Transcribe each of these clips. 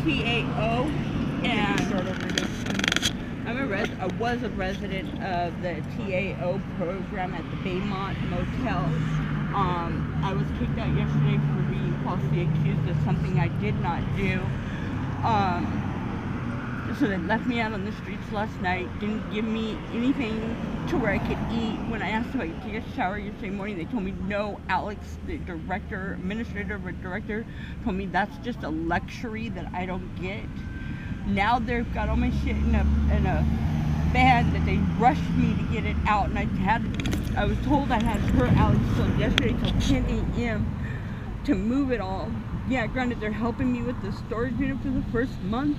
TAO, and. I'm a res- I was a resident of the TAO program at the Baymont Motel. Um, I was kicked out yesterday for being falsely accused of something I did not do. Um, so they left me out on the streets last night, didn't give me anything to where I could eat. When I asked if I could take a shower yesterday morning, they told me no. Alex, the director, administrator, or director, told me that's just a luxury that I don't get. Now they've got all my shit in a in a van that they rushed me to get it out, and I had I was told I had to per Alex till yesterday till 10 a.m. to move it all. Yeah, granted they're helping me with the storage unit for the first month,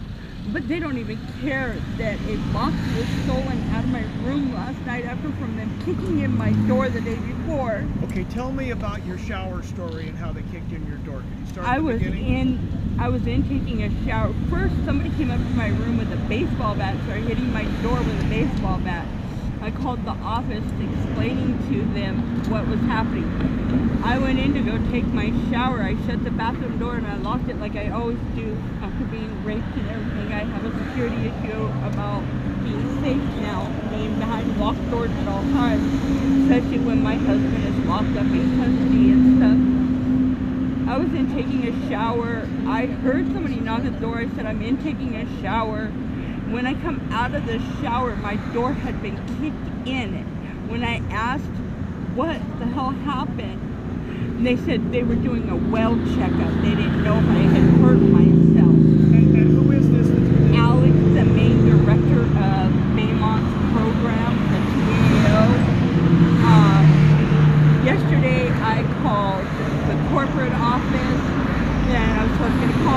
but they don't even care that a box was stolen out of my room last night after from them kicking in my door the day before. Okay, tell me about your shower story and how they kicked in your door. Can you start I the was beginning? in I was in taking a shower. First somebody came up to my room with a baseball bat, started hitting my door with a baseball bat. I called the office explaining to them what was happening. I went in to go take my shower. I shut the bathroom door and I locked it like I always do after being raped and everything. I have a security issue about being safe now, being behind locked doors at all times, especially when my husband is locked up in custody and stuff. I was in taking a shower. I heard somebody knock at the door. I said, I'm in taking a shower. When I come out of the shower, my door had been kicked in. When I asked what the hell happened, they said they were doing a well checkup. They didn't know if I had hurt myself. And, and who is this? Alex, the main director of Baymont's program, the TAO. Um, yesterday I called the corporate office.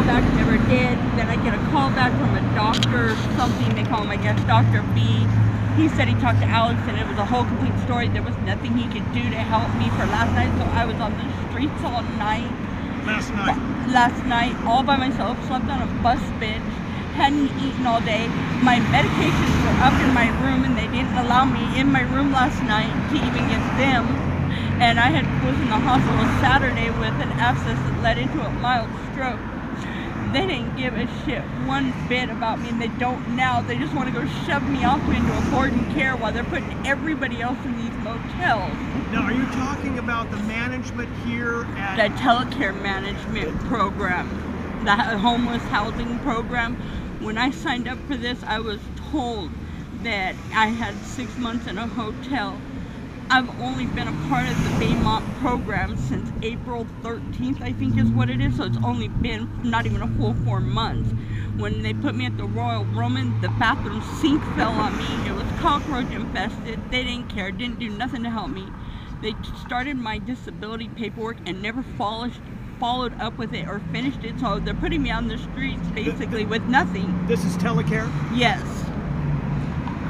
Then I was supposed to get a call back, never did. Then I get a call back from a doctor, something they call him, I guess, Dr. B. He said he talked to Alex and it was a whole complete story. There was nothing he could do to help me for last night, so I was on the streets all night last night. last night all by myself, slept on a bus bench, hadn't eaten all day. My medications were up in my room and they didn't allow me in my room last night to even get them. And I had was in the hospital Saturday with an abscess that led into a mild stroke. They didn't give a shit one bit about me and they don't now. They just want to go shove me off into a board and care while they're putting everybody else in these motels. Now, are you talking about the management here at? the telecare management program, the homeless housing program. When I signed up for this, I was told that I had six months in a hotel. I've only been a part of the Baymont program since April 13th, I think is what it is. So it's only been not even a full four months. When they put me at the Royal Roman, the bathroom sink fell on me. It was cockroach infested. They didn't care, didn't do nothing to help me. They started my disability paperwork and never followed followed up with it or finished it. So they're putting me on the streets basically with nothing. This is Telecare. Yes.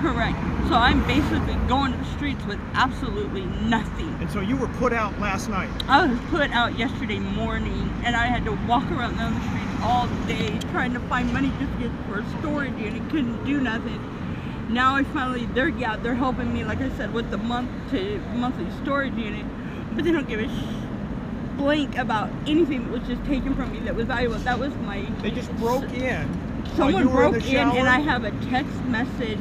Correct. So I'm basically going to the streets with absolutely nothing. And so you were put out last night. I was put out yesterday morning and I had to walk around down the streets all day trying to find money just to get for a storage unit. Couldn't do nothing. Now I finally, they're, yeah, they're helping me, like I said, with the month to monthly storage unit, but they don't give a sh- blank about anything that was just taken from me that was valuable. That was my, They just broke in. someone were in broke in and? I have a text message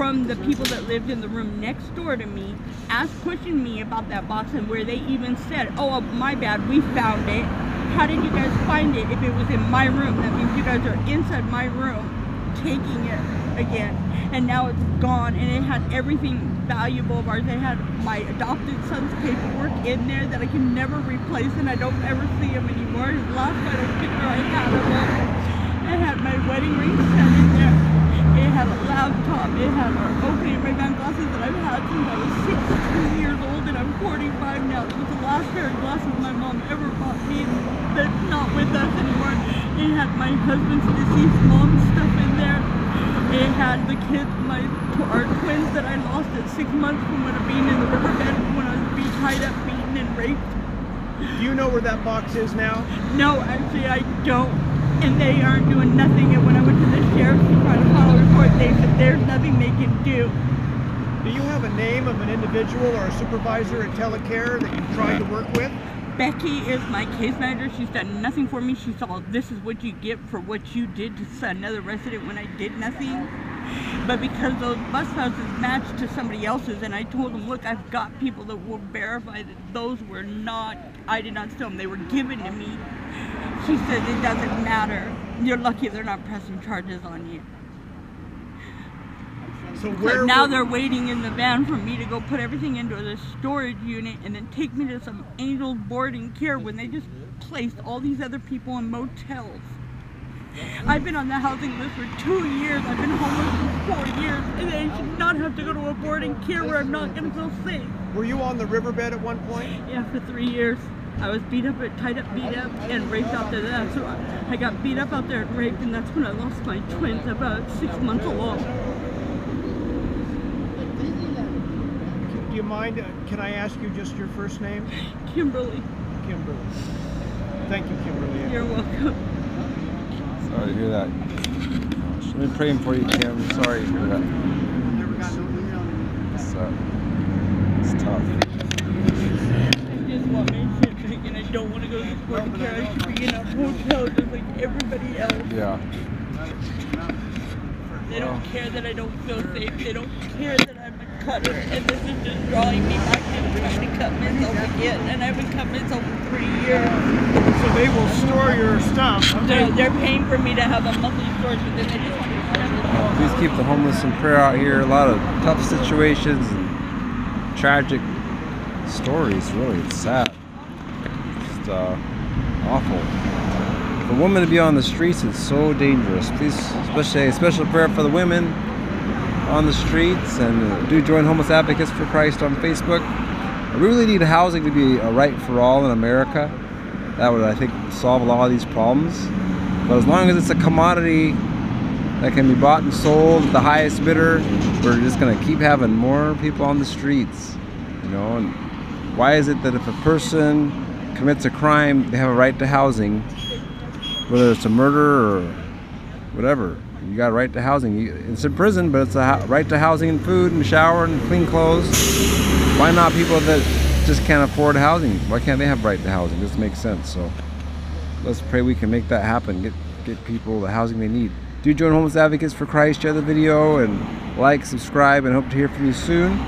from the people that lived in the room next door to me, asked pushing me about that box and where they even said, "Oh, uh, my bad, we found it. How did you guys find it? If it was in my room, that means you guys are inside my room taking it again." And now it's gone, and it had everything valuable of ours. It had my adopted son's paperwork in there that I can never replace, and I don't ever see him anymore. His last photo picture I had of him. It had my wedding ring set in there. It had a laptop. It had our opening Ray-Ban glasses that I've had since I was 16 years old and I'm 45. It was the last pair of glasses my mom ever bought me that's not with us anymore. It had my husband's deceased mom's stuff in there. It had the kids, my our twins that I lost at six months from when being in the riverbed when I was being tied up, beaten, and raped. Do you know where that box is now? No, actually I don't. And they aren't doing nothing. And when I went to the sheriff's to try to file a report, they said there's nothing they can do. Do you have a name of an individual or a supervisor at Telecare that you tried to work with? Becky is my case manager. She's done nothing for me. She saw this is what you get for what you did to another resident when I did nothing. But because those bus houses matched to somebody else's, and I told them, look, I've got people that will verify that those were not, I did not steal them. They were given to me. She said it doesn't matter. You're lucky they're not pressing charges on you. So where now they're waiting in the van for me to go put everything into the storage unit and then take me to some angel boarding care when they just placed all these other people in motels. I've been on the housing list for two years. I've been homeless for four years, and I should not have to go to a boarding care where I'm not going to feel safe. were you on the riverbed at one point? Yeah, for three years. I was beat up, tied up, beat up, and raped out there. That's so I got beat up out there and raped, and that's when I lost my twins about six months along. Do you mind? uh, Can I ask you just your first name? Kimberly, Kimberly. Thank you, Kimberly. you're welcome. Sorry to hear that. I've been praying for you, Kim. Sorry to hear that. It's, uh, it's tough. I just want my shit back and I don't want to go to the boarding care. I should be in a hotel just like everybody else. Yeah. They don't care that I don't feel safe. They don't care that I'm a cutter. And this is just drawing me back into trying to cut myself again. And I've been cutting myself for three years. So they will store your stuff. They're, they're paying for me to have a monthly storage, but then they just want to. Please keep the homeless in prayer out here. A lot of tough situations and tragic stories, really. It's sad. Just uh, awful. For women to be on the streets is so dangerous. Please, especially a special prayer for the women on the streets and do join Homeless Advocates for Christ on Facebook. We really need housing to be a right for all in America. That would, I think, solve a lot of these problems. But as long as it's a commodity that can be bought and sold at the highest bidder, we're just going to keep having more people on the streets. You know, and why is it that if a person commits a crime, they have a right to housing, whether it's a murder or whatever? You got a right to housing. It's a prison, but it's a right to housing and food and shower and clean clothes. Why not people that just can't afford housing? Why can't they have right to housing? This doesn't sense. So let's pray we can make that happen. Get get people the housing they need. Do join Homeless Advocates for Christ. Share the video and like, subscribe, and hope to hear from you soon.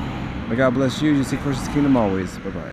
May God bless you. You seek first His kingdom always. Bye bye.